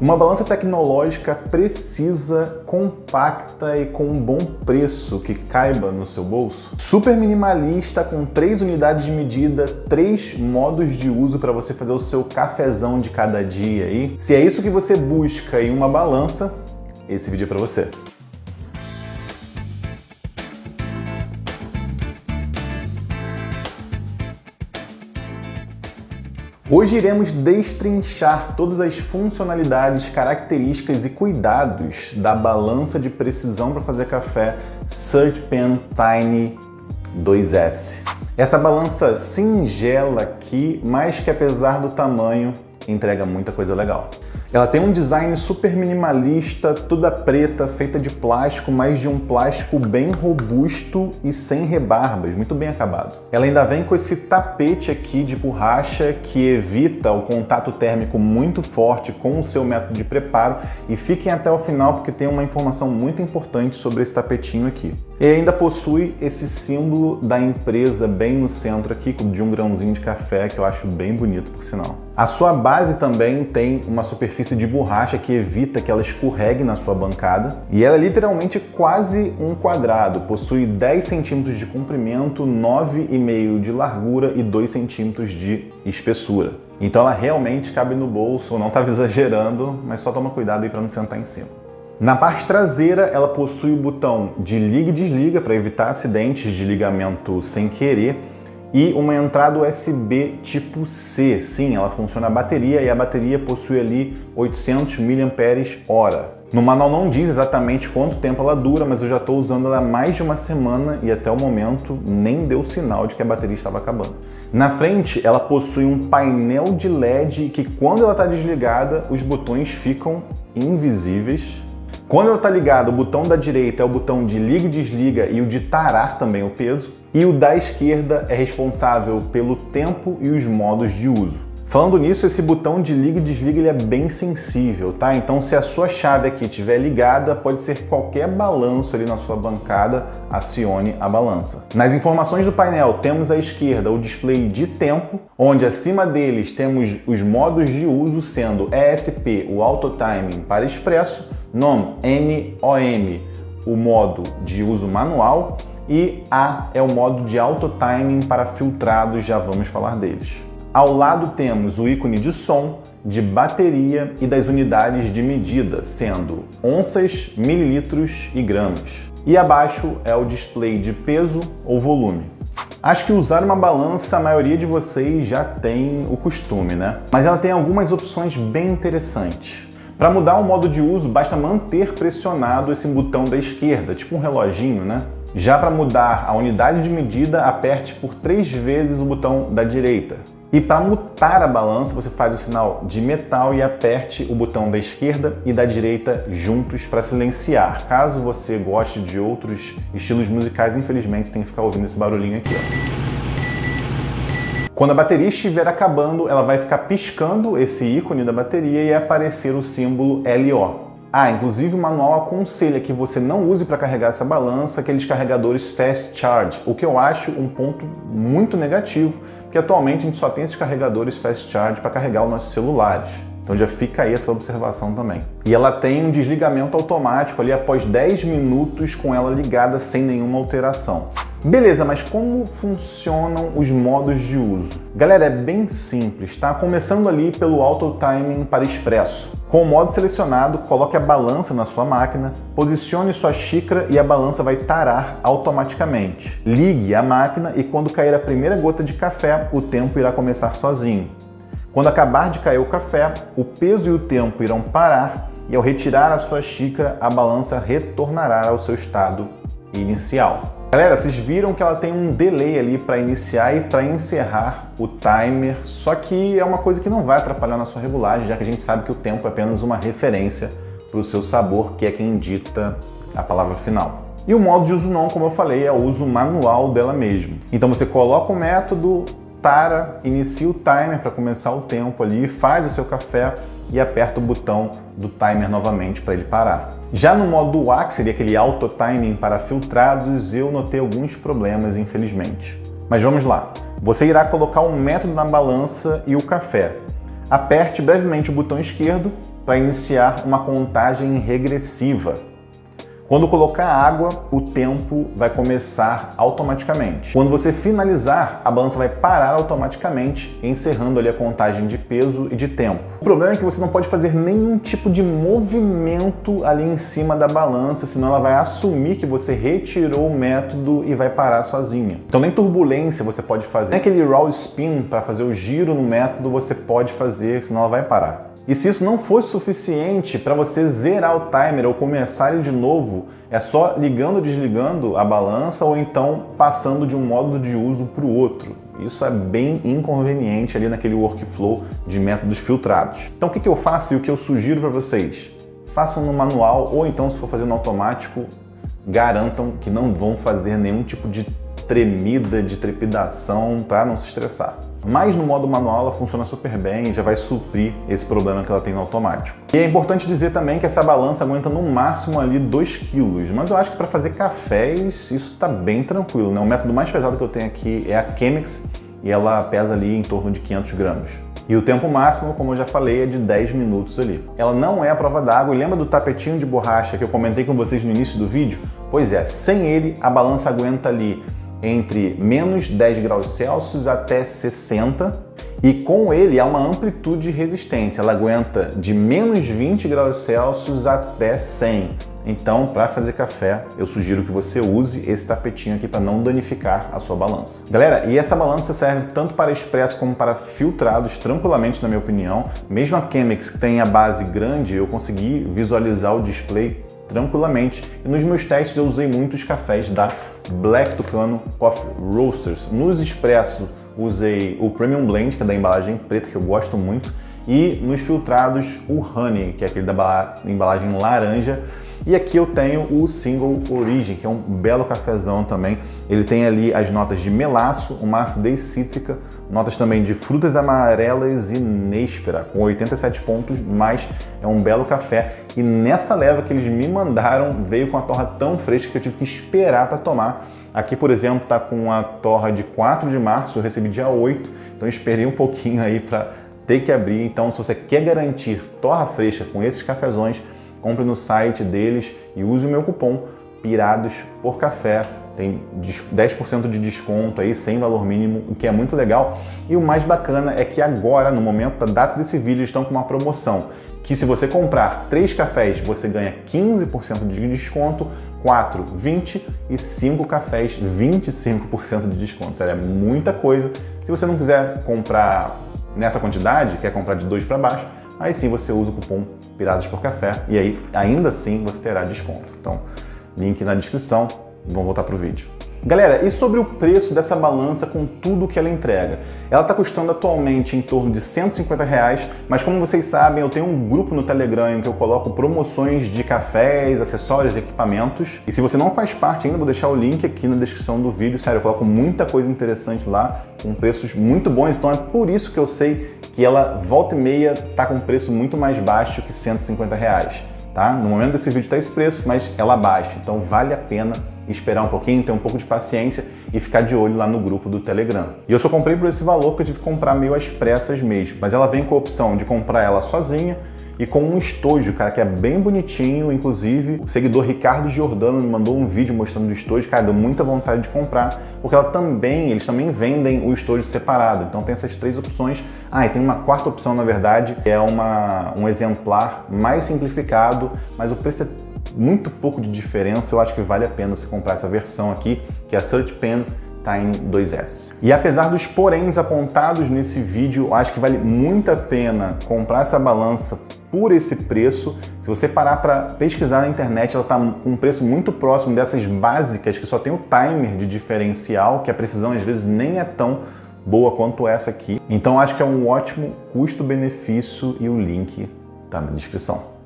Uma balança tecnológica precisa, compacta e com um bom preço que caiba no seu bolso. Super minimalista, com três unidades de medida, três modos de uso para você fazer o seu cafezão de cada dia aí. Se é isso que você busca em uma balança, esse vídeo é para você. Hoje iremos destrinchar todas as funcionalidades, características e cuidados da balança de precisão para fazer café Search Pen Tiny 2S. Essa balança singela aqui, mas que apesar do tamanho, entrega muita coisa legal. Ela tem um design super minimalista, toda preta, feita de plástico, mas de um plástico bem robusto e sem rebarbas, muito bem acabado. Ela ainda vem com esse tapete aqui de borracha que evita o contato térmico muito forte com o seu método de preparo e fiquem até o final porque tem uma informação muito importante sobre esse tapetinho aqui. E ainda possui esse símbolo da empresa bem no centro aqui, de um grãozinho de café que eu acho bem bonito por sinal. A sua base também tem uma superfície de borracha que evita que ela escorregue na sua bancada e ela é literalmente quase um quadrado, possui 10 centímetros de comprimento, 9,5 de largura e 2 centímetros de espessura. Então ela realmente cabe no bolso, não estava exagerando, mas só toma cuidado aí para não sentar em cima. Na parte traseira, ela possui o botão de liga e desliga para evitar acidentes de ligamento sem querer e uma entrada USB tipo C. Sim, ela funciona a bateria e a bateria possui ali 800 mAh. No manual não diz exatamente quanto tempo ela dura, mas eu já estou usando ela há mais de uma semana e até o momento nem deu sinal de que a bateria estava acabando. Na frente, ela possui um painel de LED que quando ela está desligada, os botões ficam invisíveis. Quando ela está ligada, o botão da direita é o botão de liga e desliga e o de tarar também o peso e o da esquerda é responsável pelo tempo e os modos de uso. Falando nisso, esse botão de liga e desliga ele é bem sensível, tá? Então se a sua chave aqui estiver ligada, pode ser qualquer balanço ali na sua bancada, acione a balança. Nas informações do painel temos à esquerda o display de tempo, onde acima deles temos os modos de uso sendo ESP, o Auto Timing para expresso, NOM, NOM, o modo de uso manual e A é o modo de auto timing para filtrados, já vamos falar deles. Ao lado temos o ícone de som, de bateria e das unidades de medida, sendo onças, mililitros e gramas. E abaixo é o display de peso ou volume. Acho que usar uma balança a maioria de vocês já tem o costume, né? Mas ela tem algumas opções bem interessantes. Para mudar o modo de uso, basta manter pressionado esse botão da esquerda, tipo um reloginho, né? Já para mudar a unidade de medida, aperte por três vezes o botão da direita. E para mutar a balança, você faz o sinal de metal e aperte o botão da esquerda e da direita juntos para silenciar. Caso você goste de outros estilos musicais, infelizmente você tem que ficar ouvindo esse barulhinho aqui. Ó. Quando a bateria estiver acabando, ela vai ficar piscando esse ícone da bateria e aparecer o símbolo LO. Ah, inclusive o manual aconselha que você não use para carregar essa balança aqueles carregadores fast charge, o que eu acho um ponto muito negativo, porque atualmente a gente só tem esses carregadores fast charge para carregar os nossos celulares. Então já fica aí essa observação também. E ela tem um desligamento automático ali após 10 minutos com ela ligada sem nenhuma alteração. Beleza, mas como funcionam os modos de uso? Galera, é bem simples, tá? Começando ali pelo Auto Timing para Expresso. Com o modo selecionado, coloque a balança na sua máquina, posicione sua xícara e a balança vai tarar automaticamente. Ligue a máquina e quando cair a primeira gota de café, o tempo irá começar sozinho. Quando acabar de cair o café, o peso e o tempo irão parar e ao retirar a sua xícara, a balança retornará ao seu estado inicial. Galera, vocês viram que ela tem um delay ali para iniciar e para encerrar o timer, só que é uma coisa que não vai atrapalhar na sua regulagem, já que a gente sabe que o tempo é apenas uma referência para o seu sabor, que é quem dita a palavra final. E o modo de uso não, como eu falei, é o uso manual dela mesmo. Então você coloca o método, tara, inicia o timer para começar o tempo ali, faz o seu café e aperta o botão do timer novamente para ele parar. Já no modo WA, que seria aquele auto timing para filtrados, eu notei alguns problemas, infelizmente. Mas vamos lá. Você irá colocar um método na balança e o café. Aperte brevemente o botão esquerdo para iniciar uma contagem regressiva. Quando colocar água, o tempo vai começar automaticamente. Quando você finalizar, a balança vai parar automaticamente, encerrando ali a contagem de peso e de tempo. O problema é que você não pode fazer nenhum tipo de movimento ali em cima da balança, senão ela vai assumir que você retirou o método e vai parar sozinha. Então nem turbulência você pode fazer, nem aquele raw spin para fazer o giro no método você pode fazer, senão ela vai parar. E se isso não fosse suficiente para você zerar o timer ou começar ele de novo, é só ligando ou desligando a balança ou então passando de um modo de uso para o outro. Isso é bem inconveniente ali naquele workflow de métodos filtrados. Então o que, que eu faço e o que eu sugiro para vocês? Façam no manual ou então se for fazer no automático, garantam que não vão fazer nenhum tipo de tremida, de trepidação para não se estressar. Mas no modo manual ela funciona super bem e já vai suprir esse problema que ela tem no automático. E é importante dizer também que essa balança aguenta no máximo ali 2 kg, mas eu acho que para fazer cafés isso está bem tranquilo. Né? O método mais pesado que eu tenho aqui é a Chemex e ela pesa ali em torno de 500 gramas. E o tempo máximo, como eu já falei, é de 10 minutos ali. Ela não é a prova d'água e lembra do tapetinho de borracha que eu comentei com vocês no início do vídeo? Pois é, sem ele a balança aguenta ali entre menos 10 graus Celsius até 60 e com ele há uma amplitude de resistência, ela aguenta de menos 20 graus Celsius até 100. Então, para fazer café, eu sugiro que você use esse tapetinho aqui para não danificar a sua balança. Galera, e essa balança serve tanto para expresso como para filtrados, tranquilamente, na minha opinião. Mesmo a Chemex, que tem a base grande, eu consegui visualizar o display tranquilamente. E nos meus testes eu usei muitos cafés da Black Tucano Coffee Roasters. Nos expresso usei o Premium Blend, que é da embalagem preta, que eu gosto muito, e nos filtrados o Honey, que é aquele da embalagem laranja. E aqui eu tenho o Single Origin, que é um belo cafezão também. Ele tem ali as notas de melaço, uma acidez cítrica, notas também de frutas amarelas e néspera, com 87 pontos, mas é um belo café. E nessa leva que eles me mandaram, veio com a torra tão fresca que eu tive que esperar para tomar. Aqui, por exemplo, está com a torra de 4 de março, eu recebi dia 8, então esperei um pouquinho aí para ter que abrir. Então, se você quer garantir torra fresca com esses cafezões, compre no site deles e use o meu cupom PIRADOS por café. Tem 10% de desconto aí, sem valor mínimo, o que é muito legal. E o mais bacana é que agora, no momento da data desse vídeo, estão com uma promoção que se você comprar 3 cafés, você ganha 15% de desconto, 4, 20 e 5 cafés, 25% de desconto. Sério, é muita coisa. Se você não quiser comprar nessa quantidade, quer comprar de 2 para baixo, aí sim você usa o cupom Piradas por Café e aí ainda assim você terá desconto. Então, link na descrição. Vamos voltar para o vídeo. Galera, e sobre o preço dessa balança com tudo que ela entrega? Ela está custando atualmente em torno de 150 reais, mas como vocês sabem, eu tenho um grupo no Telegram em que eu coloco promoções de cafés, acessórios, de equipamentos. E se você não faz parte ainda, vou deixar o link aqui na descrição do vídeo. Sério, eu coloco muita coisa interessante lá, com preços muito bons. Então é por isso que eu sei que ela volta e meia está com um preço muito mais baixo que 150 reais. Tá? No momento desse vídeo está esse preço, mas ela baixa, então vale a pena esperar um pouquinho, ter um pouco de paciência e ficar de olho lá no grupo do Telegram. E eu só comprei por esse valor porque eu tive que comprar meio às pressas mesmo, mas ela vem com a opção de comprar ela sozinha e com um estojo, cara, que é bem bonitinho. Inclusive, o seguidor Ricardo Giordano me mandou um vídeo mostrando o estojo, cara, deu muita vontade de comprar, porque ela também, eles também vendem o estojo separado. Então tem essas três opções. Ah, e tem uma quarta opção, na verdade, que é uma, um exemplar mais simplificado, mas o preço é muito pouco de diferença. Eu acho que vale a pena você comprar essa versão aqui, que é a Search Pen Time 2S. E apesar dos poréns apontados nesse vídeo, eu acho que vale muito a pena comprar essa balança por esse preço. Se você parar para pesquisar na internet, ela está com um preço muito próximo dessas básicas que só tem o timer de diferencial, que a precisão às vezes nem é tão boa quanto essa aqui. Então acho que é um ótimo custo-benefício e o link está na descrição.